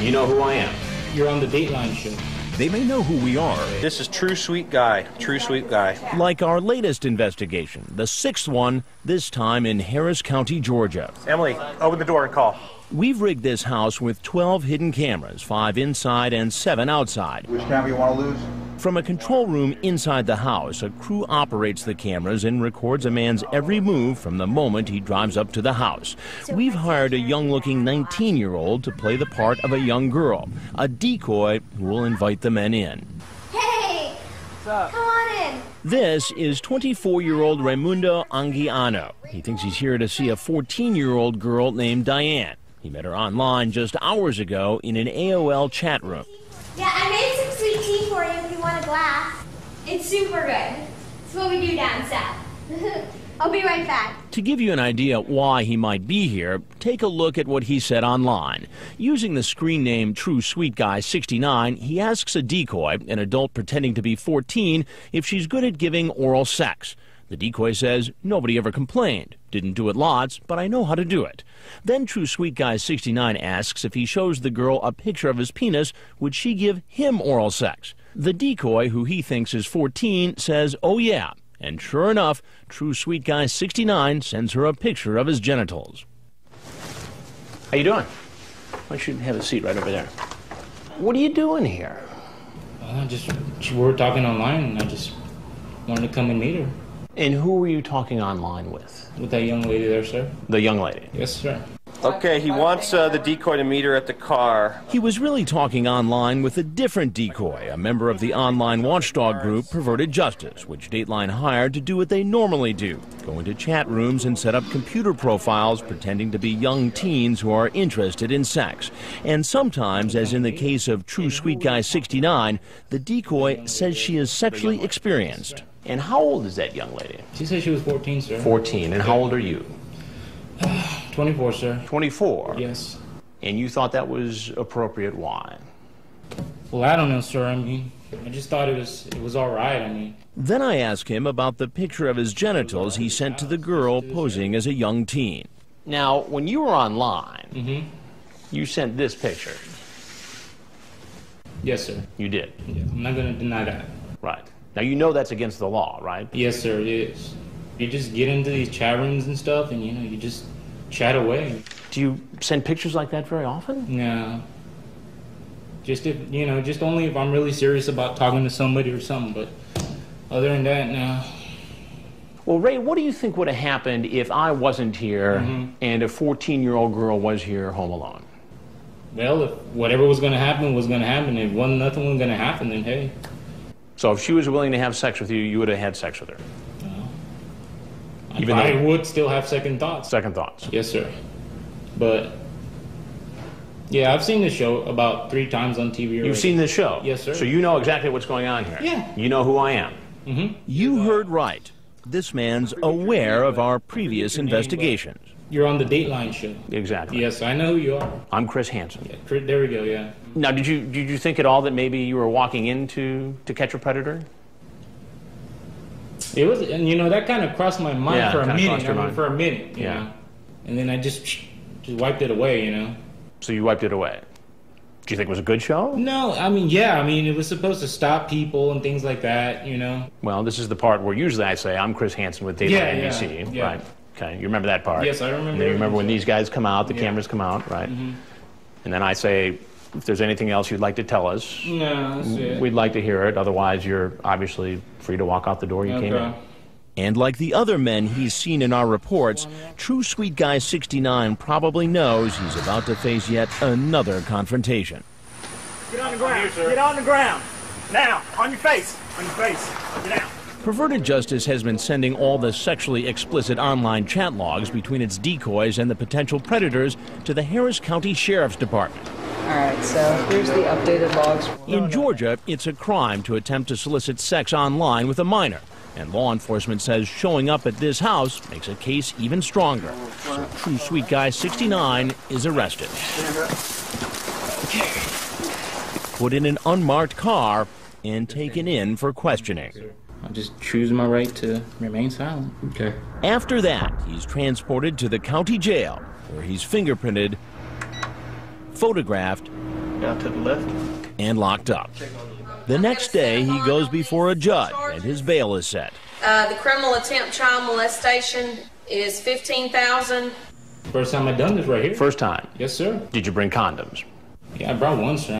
You know who I am. You're on the Dateline show. They may know who we are. This is True Sweet Guy. True Sweet Guy. Like our latest investigation, the sixth one, this time in Harris County, Georgia. Emily, open the door and call. We've rigged this house with 12 hidden cameras, five inside and seven outside. Which camera you want to lose? From a control room inside the house, a crew operates the cameras and records a man's every move from the moment he drives up to the house. We've hired a young looking 19 year old to play the part of a young girl, a decoy who will invite the men in. Hey! Come on in. This is 24 year old Reymundo Anguiano. He thinks he's here to see a 14 year old girl named Diane. He met her online just hours ago in an AOL chat room. Yeah, I made some sweet tea for It's super good. It's what we do down south. I'll be right back. To give you an idea why he might be here, take a look at what he said online. Using the screen name True Sweet Guy 69, he asks a decoy, an adult pretending to be 14, if she's good at giving oral sex. The decoy says, Nobody ever complained. Didn't do it lots, but I know how to do it. Then True Sweet Guy 69 asks if he shows the girl a picture of his penis, would she give him oral sex? The decoy, who he thinks is 14, says, Oh yeah. And sure enough, True Sweet Guy 69 sends her a picture of his genitals. How you doing? Why don't you have a seat right over there? What are you doing here? Uh, just we were talking online, and I just wanted to come and meet her And who were you talking online with? with that young lady there, sir. The young lady. Yes, sir. Okay, he wants uh, the decoy to meet her at the car. He was really talking online with a different decoy, a member of the online watchdog group Perverted Justice, which Dateline hired to do what they normally do go into chat rooms and set up computer profiles pretending to be young teens who are interested in sex. And sometimes, as in the case of True Sweet Guy 69, the decoy says she is sexually experienced. And how old is that young lady? She said she was 14, sir. 14. And how old are you? 24, sir. 24. Yes. And you thought that was appropriate. Why? Well, I don't know, sir. I mean, I just thought it was it was all right. I mean, Then I asked him about the picture of his genitals he sent to the girl posing as a young teen. Now, when you were online, Mm-hmm. you sent this picture. yes, sir. You did. Yeah, I'm not gonna deny that. Right. Now, you know that's against the law, right? Yes, sir. It is. You just get into these chat rooms and stuff, and you know, you just chat away. Do you send pictures like that very often? No. Just if you know, just only if I'm really serious about talking to somebody or something. But other than that, no. Well, Ray, what do you think would have happened if I wasn't here Mm-hmm. and a 14 year old girl was here home alone? Well, if whatever was gonna happen was gonna happen, if one nothing was gonna happen, then hey, So, if she was willing to have sex with you, you would have had sex with her. I Even probably though- would still have second thoughts. Second thoughts. Yes, sir. But yeah, I've seen the show about three times on TV. You've seen this show? Yes, sir. So, you know exactly what's going on here? Yeah. You know who I am? Mm-hmm. You heard right. This man's aware of our previous investigations. You're on the Dateline show. Exactly. Yes, I know who you are. I'm Chris Hansen. Yeah, Cri- there we go. Yeah. Now, did you did you think at all that maybe you were walking into to catch a predator? It was, and you know that kind of crossed my mind Yeah, for a minute. I mean, for a minute. You Yeah. Know? And then I just just wiped it away. You know. So you wiped it away. Do you think it was a good show? No, I mean, yeah, I mean, it was supposed to stop people and things like that. You know. Well, this is the part where usually I say I'm Chris Hansen with Dateline Yeah, NBC, yeah. right? Okay, you remember that part? Yes, I remember And you remember when these guys come out, the. Mm-hmm. cameras come out, right? And then I say, if there's anything else you'd like to tell us, No, that's it. we'd like to hear it. Otherwise, you're obviously free to walk out the door you came in. And like the other men he's seen in our reports, True Sweet Guy 69 probably knows he's about to face yet another confrontation. Get on the ground. Get on the ground. Now, on your face. On your face. Get down. Perverted Justice has been sending all the sexually explicit online chat logs between its decoys and the potential predators to the Harris County Sheriff's Department. All right, so here's the updated logs. In Georgia, it's a crime to attempt to solicit sex online with a minor. And law enforcement says showing up at this house makes a case even stronger. So True Sweet Guy 69 is arrested. Put in an unmarked car and taken in for questioning. I just choose my right to remain silent. Okay. After that, he's transported to the county jail where he's fingerprinted, photographed, Now to the left. and locked up. The next day, he goes before a judge and his bail is set. Uh, the criminal attempt child molestation is fifteen thousand. First time I've done this right here. First time. Yes, sir. Did you bring condoms? Yeah, I brought one, sir.